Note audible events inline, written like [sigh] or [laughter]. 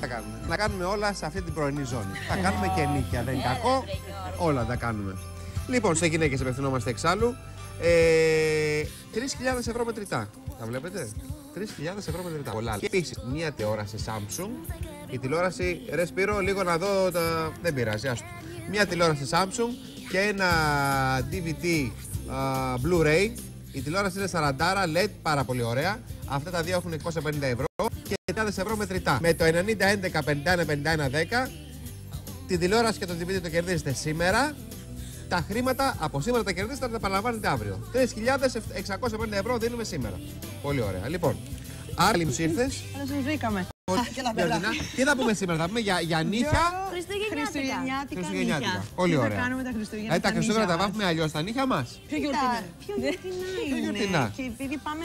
θα κάνουμε. Να κάνουμε όλα σε αυτή την πρωινή ζώνη. Θα κάνουμε και νύχια, δεν είναι κακό. Όλα τα κάνουμε. Λοιπόν, σε γυναίκες απευθυνόμαστε εξάλλου. Ε, 3.000 ευρώ μετρητά. Τα βλέπετε; 3.000 ευρώ μετρητά. Πολλά. Και επίσης μία τηλεόραση Samsung. Η τηλεόραση, ρε Σπύρο, λίγο να δω τα. Δεν πειράζει, άστο. Μία τηλεόραση Samsung και ένα DVD α, Blu-ray. Η τηλεόραση είναι 40 LED, πάρα πολύ ωραία. Αυτά τα δύο έχουν 250 ευρώ και 1.000 ευρώ μετρητά. Με το 90-11-51-51-10 την τηλεόραση και το DVD το κερδίζετε σήμερα. Τα χρήματα από σήμερα τα κερδίσετε θα τα παραλαμβάνετε αύριο. 3.650 ευρώ δίνουμε σήμερα. Πολύ ωραία. Λοιπόν, άλλη μου ήρθες. Καλώς σας βρήκαμε. [laughs] Τι θα πούμε σήμερα, θα πούμε για, για νύχια; Χριστουγεννιάτικα. Χριστουγεννιάτικα Χριστουγεννιάτικα. νύχια. Πολύ Τι ωραία. θα κάνουμε τα Χριστούγεννα. Ε, τα στα Χριστούγεννα τα νύχια βάφουμε αλλιώς τα νύχια μας; μας. Πιο γιορτινά. Πιο γιορτινά είναι; γιορτινά; Και επειδή πάμε